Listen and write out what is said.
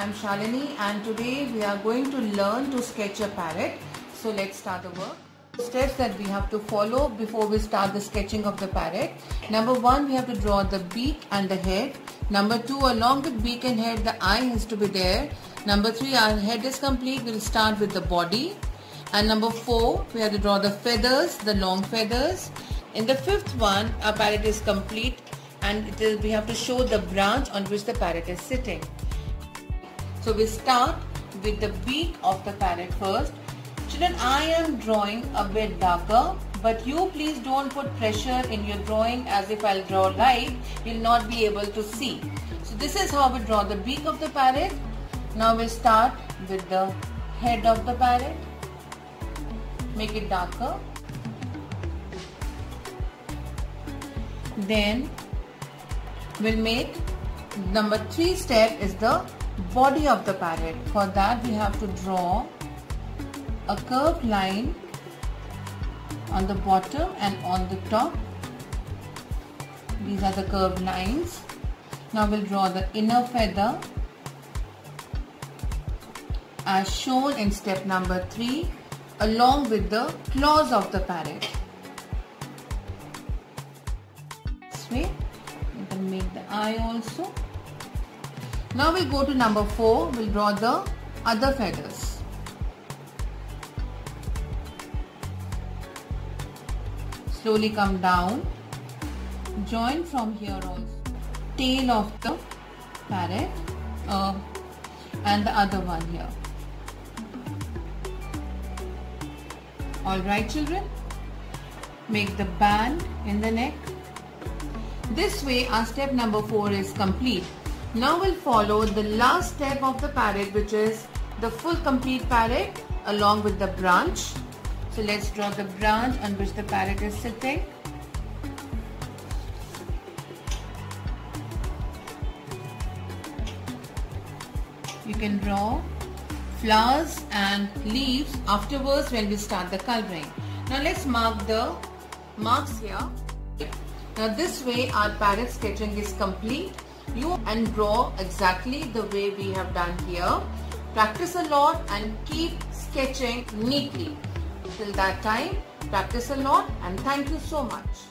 I'm Shalini and today we are going to learn to sketch a parrot. So let's start the work. Steps that we have to follow before we start the sketching of the parrot. Number one, we have to draw the beak and the head. Number two, along with beak and head, the eye has to be there. Number three, our head is complete. We'll start with the body. And number four, we have to draw the feathers, the long feathers. In the fifth one, our parrot is complete and we have to show the branch on which the parrot is sitting. So we start with the beak of the parrot first. Children, I am drawing a bit darker but you please don't put pressure in your drawing as if I'll draw light, you'll not be able to see. So this is how we draw the beak of the parrot. Now we'll start with the head of the parrot. Make it darker. Then we'll make number three step is the body of the parrot. For that we have to draw a curved line on the bottom and on the top. These are the curved lines. Now we'll draw the inner feather as shown in step number 3 along with the claws of the parrot. This way you can make the eye also. Now we go to number 4. We'll draw the other feathers. Slowly come down. Join from here also. Tail of the parrot uh, and the other one here. Alright children. Make the band in the neck this way our step number 4 is complete. Now we'll follow the last step of the parrot which is the full complete parrot along with the branch. So let's draw the branch on which the parrot is sitting. You can draw flowers and leaves afterwards when we start the coloring. Now let's mark the marks here. Now this way our parrot sketching is complete. You and draw exactly the way we have done here. Practice a lot and keep sketching neatly. Till that time, practice a lot and thank you so much.